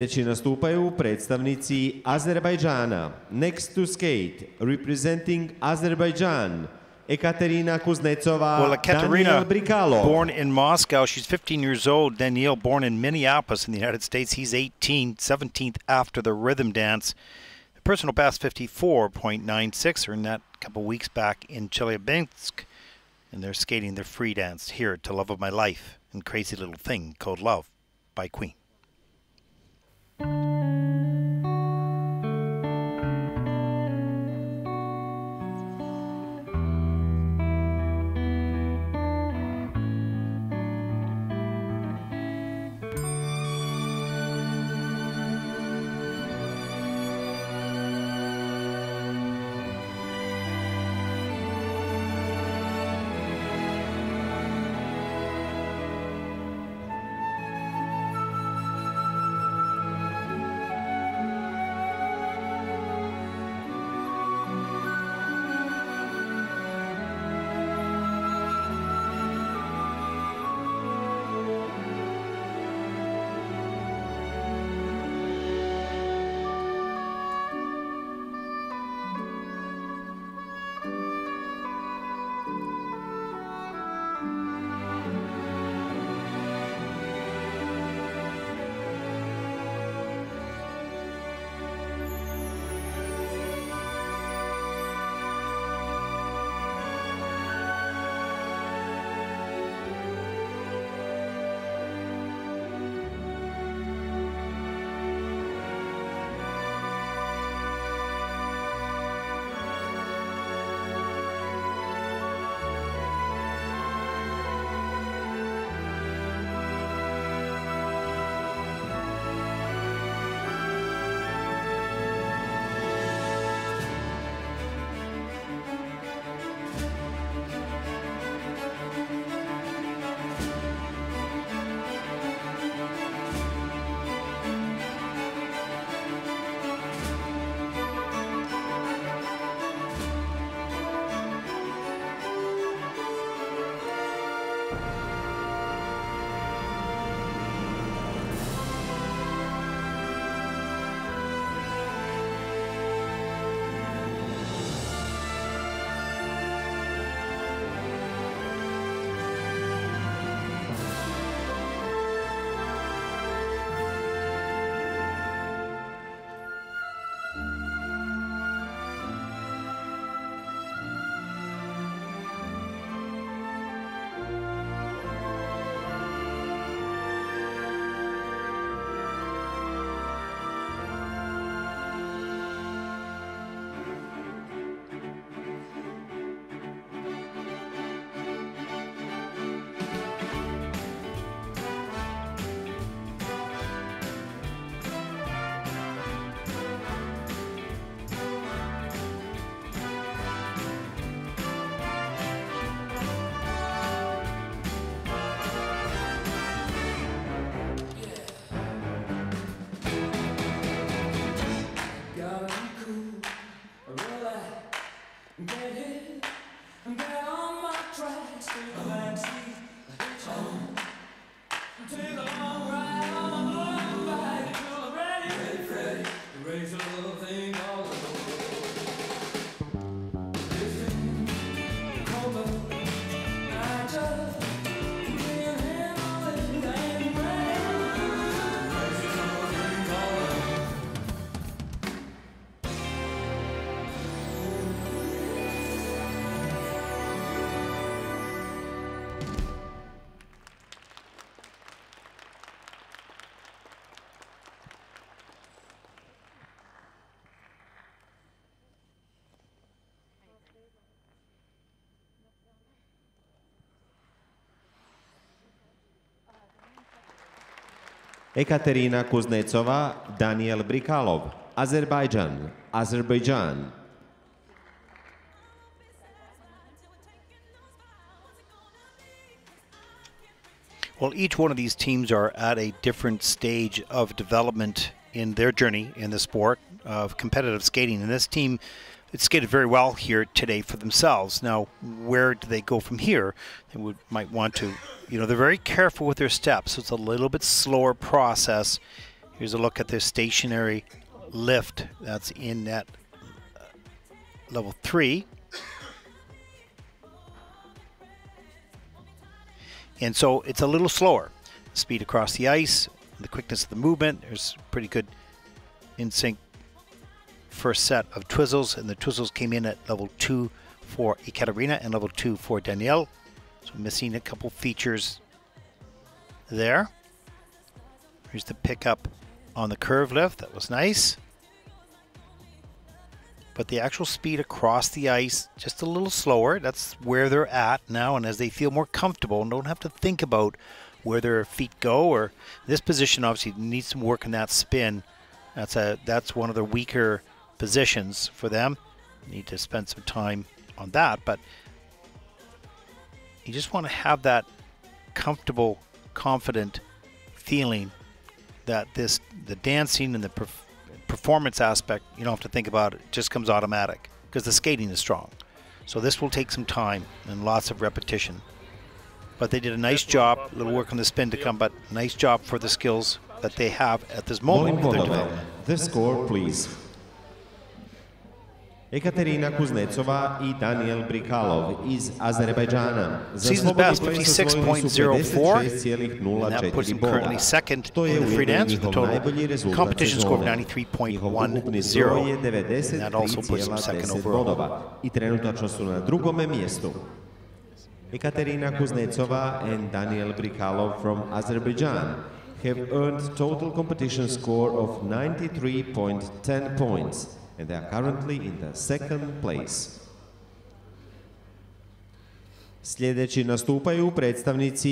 Sljedeći nastupaju predstavnici Azerbajdžana. Next to skate, representing Azerbaijan, Ekaterina Kuznetsova, well, Ekaterina, Daniel Brikalo. born in Moscow, she's 15 years old. Daniel, born in Minneapolis in the United States, he's 18, 17th after the rhythm dance. Personal best 54.96, earned that a couple weeks back in Chelyabinsk. And they're skating their free dance here to Love of My Life and Crazy Little Thing called Love by Queen. Música Ekaterina Kuznetsova, Daniel Brykalov, Azerbaijan, Azerbaijan. Well, each one of these teams are at a different stage of development in their journey in the sport of competitive skating. And this team it skated very well here today for themselves. Now, where do they go from here? They would might want to, you know, they're very careful with their steps. So it's a little bit slower process Here's a look at this stationary lift that's in that uh, level three. And so it's a little slower. Speed across the ice, the quickness of the movement. There's pretty good in sync first set of twizzles, and the twizzles came in at level two for Ekaterina and level two for Danielle. So missing a couple features there. Here's the pickup on the curve lift. That was nice. But the actual speed across the ice, just a little slower. That's where they're at now. And as they feel more comfortable and don't have to think about where their feet go or this position obviously needs some work in that spin. That's a that's one of the weaker positions for them. Need to spend some time on that, but you just want to have that comfortable, confident feeling that this the dancing and the perf- performance aspect you don't have to think about it, it just comes automatic because the skating is strong. So this will take some time and lots of repetition. But they did a nice job, a little work on the spin to come, but nice job for the skills that they have at this moment with their development. The score, please. Ekaterina Kuznetsova i Daniel Brykalov iz Azerbajdžana. Za Season's best ples osvojili su 56.04, and that puts him currently second in the free dance with a total competition score of sezone. Njihov ukupni broj je 93.10, and that also puts him second 93,10 overall. i trenutačno su na drugome mjestu. Ekaterina Kuznetsova and Daniel Brykalov from Azerbaijan have earned total competition score of 93.10 points and they are currently in the second place. Sljedeći nastupaju predstavnici